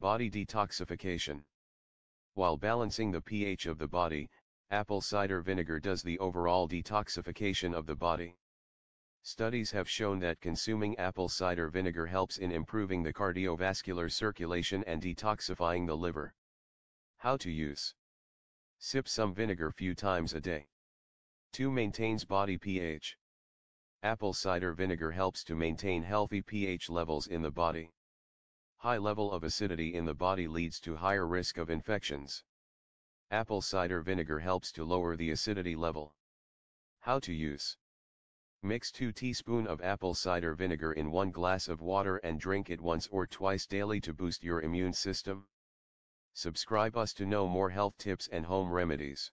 Body detoxification. While balancing the pH of the body, apple cider vinegar does the overall detoxification of the body. Studies have shown that consuming apple cider vinegar helps in improving the cardiovascular circulation and detoxifying the liver. How to use? Sip some vinegar few times a day. 2. Maintains body pH. Apple cider vinegar helps to maintain healthy pH levels in the body. High level of acidity in the body leads to higher risk of infections. Apple cider vinegar helps to lower the acidity level. How to use? Mix 2 teaspoon of apple cider vinegar in 1 glass of water and drink it once or twice daily to boost your immune system. Subscribe us to know more health tips and home remedies.